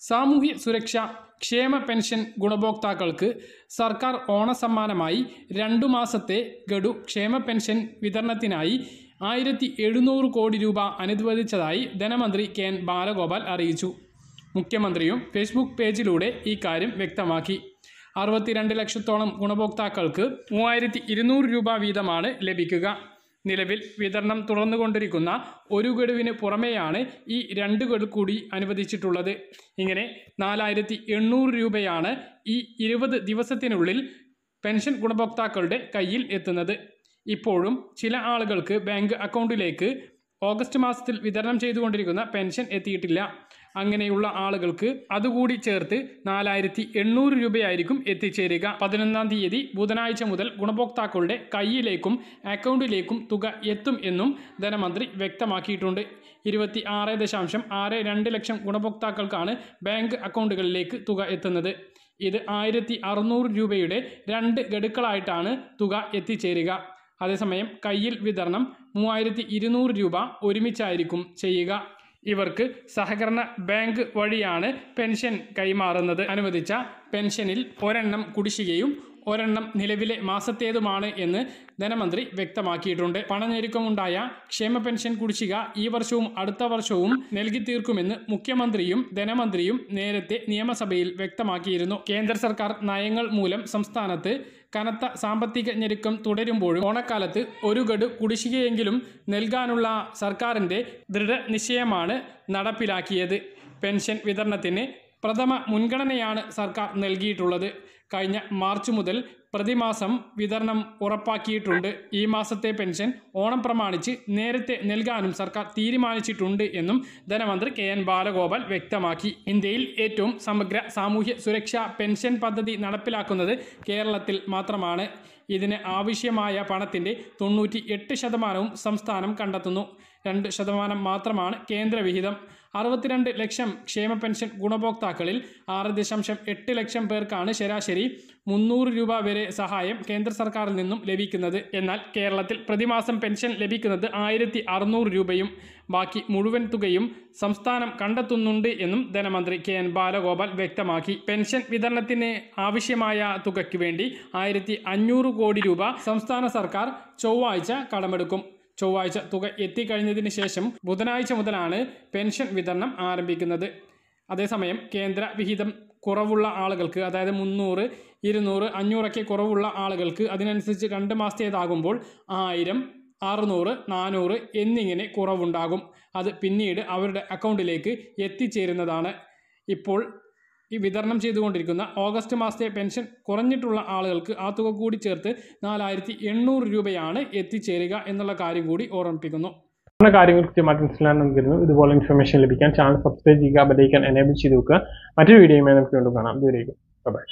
സാമൂഹ്യ സുരക്ഷ ക്ഷേമ പെൻഷൻ ഗുണഭോക്താക്കൾക്ക് സർക്കാർ ഓണസമ്മാനമായി രണ്ടു മാസത്തെ ഗഡു ക്ഷേമ പെൻഷൻ വിതരണത്തിനായി ആയിരത്തി എഴുന്നൂറ് കോടി രൂപ അനുവദിച്ചതായി ധനമന്ത്രി കെ എൻ ബാലഗോപാൽ അറിയിച്ചു. മുഖ്യമന്ത്രിയും ഫേസ്ബുക്ക് പേജിലൂടെ ഈ കാര്യം വ്യക്തമാക്കി. അറുപത്തിരണ്ട് ലക്ഷത്തോളം ഗുണഭോക്താക്കൾക്ക് മൂവായിരത്തി ഇരുന്നൂറ് രൂപ വീതമാണ് ലഭിക്കുക. നിലവിൽ വിതരണം തുടർന്നുകൊണ്ടിരിക്കുന്ന ഒരു ഗഡുവിന് പുറമെയാണ് ഈ രണ്ട് ഗഡു കൂടി അനുവദിച്ചിട്ടുള്ളത്. ഇങ്ങനെ നാലായിരത്തി എണ്ണൂറ് രൂപയാണ് ഈ ഇരുപത് ദിവസത്തിനുള്ളിൽ പെൻഷൻ ഗുണഭോക്താക്കളുടെ കയ്യിൽ എത്തുന്നത്. ഇപ്പോഴും ചില ആളുകൾക്ക് ബാങ്ക് അക്കൗണ്ടിലേക്ക് ഓഗസ്റ്റ് മാസത്തിൽ വിതരണം ചെയ്തുകൊണ്ടിരിക്കുന്ന പെൻഷൻ എത്തിയിട്ടില്ല. അങ്ങനെയുള്ള ആളുകൾക്ക് അതുകൂടി ചേർത്ത് നാലായിരത്തി എണ്ണൂറ് രൂപയായിരിക്കും എത്തിച്ചേരുക. പതിനൊന്നാം തീയതി ബുധനാഴ്ച മുതൽ ഗുണഭോക്താക്കളുടെ കയ്യിലേക്കും അക്കൗണ്ടിലേക്കും തുക എത്തും എന്നും ധനമന്ത്രി വ്യക്തമാക്കിയിട്ടുണ്ട്. ഇരുപത്തി ആറ് ദശാംശം ആറ് രണ്ട് ലക്ഷം ഗുണഭോക്താക്കൾക്കാണ് ബാങ്ക് അക്കൗണ്ടുകളിലേക്ക് തുക എത്തുന്നത്. ഇത് ആയിരത്തി അറുന്നൂറ് രൂപയുടെ രണ്ട് ഗഡുക്കളായിട്ടാണ് തുക എത്തിച്ചേരുക. അതേസമയം കയ്യിൽ വിതരണം മൂവായിരത്തി ഇരുന്നൂറ് രൂപ ഒരുമിച്ചായിരിക്കും ചെയ്യുക. ഇവർക്ക് സഹകരണ ബാങ്ക് വഴിയാണ് പെൻഷൻ കൈമാറുന്നത്. അനുവദിച്ച പെൻഷനിൽ ഒരെണ്ണം കുടിശ്ശികയും ഒരെണ്ണം നിലവിലെ മാസത്തേതുമാണ് എന്ന് ധനമന്ത്രി വ്യക്തമാക്കിയിട്ടുണ്ട്. പണഞ്ഞെരുക്കമുണ്ടായ ക്ഷേമ പെൻഷൻ കുടിശ്ശിക ഈ വർഷവും അടുത്ത വർഷവും നൽകി തീർക്കുമെന്ന് മുഖ്യമന്ത്രിയും ധനമന്ത്രിയും നേരത്തെ നിയമസഭയിൽ വ്യക്തമാക്കിയിരുന്നു. കേന്ദ്ര സർക്കാർ നയങ്ങൾ മൂലം സംസ്ഥാനത്ത് കനത്ത സാമ്പത്തിക ഞെരുക്കം തുടരുമ്പോഴും ഓണക്കാലത്ത് ഒരു ഗഡു കുടിശ്ശികയെങ്കിലും നൽകാനുള്ള സർക്കാരിന്റെ ദൃഢനിശ്ചയമാണ് നടപ്പിലാക്കിയത്. പെൻഷൻ വിതരണത്തിന് പ്രഥമ മുൻഗണനയാണ് സർക്കാർ നൽകിയിട്ടുള്ളത്. കഴിഞ്ഞ മാർച്ച് മുതൽ പ്രതിമാസം വിതരണം ഉറപ്പാക്കിയിട്ടുണ്ട്. ഈ മാസത്തെ പെൻഷൻ ഓണം പ്രമാണിച്ച് നേരത്തെ നൽകാനും സർക്കാർ തീരുമാനിച്ചിട്ടുണ്ട് എന്നും ധനമന്ത്രി കെ എൻ ബാലഗോപാൽ വ്യക്തമാക്കി. ഇന്ത്യയിൽ ഏറ്റവും സമഗ്ര സാമൂഹ്യ സുരക്ഷാ പെൻഷൻ പദ്ധതി നടപ്പിലാക്കുന്നത് കേരളത്തിൽ മാത്രമാണ്. ഇതിന് ആവശ്യമായ പണത്തിന്റെ തൊണ്ണൂറ്റി എട്ട് ശതമാനവും സംസ്ഥാനം കണ്ടെത്തുന്നു. രണ്ട് ശതമാനം മാത്രമാണ് കേന്ദ്രവിഹിതം. അറുപത്തിരണ്ട് ലക്ഷം ക്ഷേമ പെൻഷൻ ഗുണഭോക്താക്കളിൽ ആറ് ദശാംശം എട്ട് ലക്ഷം പേർക്കാണ് ശരാശരി മുന്നൂറ് രൂപ വരെ സഹായം കേന്ദ്ര സർക്കാരിൽ നിന്നും ലഭിക്കുന്നത്. എന്നാൽ കേരളത്തിൽ പ്രതിമാസം പെൻഷൻ ലഭിക്കുന്നത് ആയിരത്തി അറുന്നൂറ് രൂപയും ബാക്കി മുഴുവൻ തുകയും സംസ്ഥാനം കണ്ടെത്തുന്നുണ്ട് എന്നും ധനമന്ത്രി കെ എൻ ബാലഗോപാൽ വ്യക്തമാക്കി. പെൻഷൻ വിതരണത്തിന് ആവശ്യമായ തുകയ്ക്ക് വേണ്ടി ആയിരത്തി കോടി രൂപ സംസ്ഥാന സർക്കാർ ചൊവ്വാഴ്ച കടമെടുക്കും. ചൊവ്വാഴ്ച തുക എത്തിക്കഴിഞ്ഞതിന് ശേഷം ബുധനാഴ്ച മുതലാണ് പെൻഷൻ വിതരണം ആരംഭിക്കുന്നത്. അതേസമയം കേന്ദ്ര വിഹിതം കുറവുള്ള ആളുകൾക്ക് അതായത് മുന്നൂറ് ഇരുന്നൂറ് അഞ്ഞൂറൊക്കെ കുറവുള്ള ആളുകൾക്ക് അതിനനുസരിച്ച് രണ്ട് മാസത്തേതാകുമ്പോൾ ആയിരം അറുന്നൂറ് നാനൂറ് എന്നിങ്ങനെ കുറവുണ്ടാകും. അത് പിന്നീട് അവരുടെ അക്കൗണ്ടിലേക്ക് എത്തിച്ചേരുന്നതാണ്. ഇപ്പോൾ ഈ വിതരണം ചെയ്തുകൊണ്ടിരിക്കുന്ന ഓഗസ്റ്റ് മാസത്തെ പെൻഷൻ കുറഞ്ഞിട്ടുള്ള ആളുകൾക്ക് ആ തുക കൂടി ചേർത്ത് നാലായിരത്തി എണ്ണൂറ് രൂപയാണ് എത്തിച്ചേരുക എന്നുള്ള കാര്യം കൂടി ഓർമ്മിപ്പിക്കുന്നു. പല കാര്യങ്ങൾ കൃത്യമായിട്ട് മനസ്സിലാക്കാൻ നമുക്ക് കരുതുന്നു ഇതുപോലെ ഇൻഫർമേഷൻ ലഭിക്കാൻ ചാനൽ സബ്സ്ക്രൈബ് ചെയ്യുക ബെലൈക്കൻ എനേബിൾ ചെയ്ത് വെക്കുക. മറ്റൊരു വീഡിയോയുമായി നമുക്ക് വീണ്ടും കാണാം. ദൂരേക്കും. ബൈ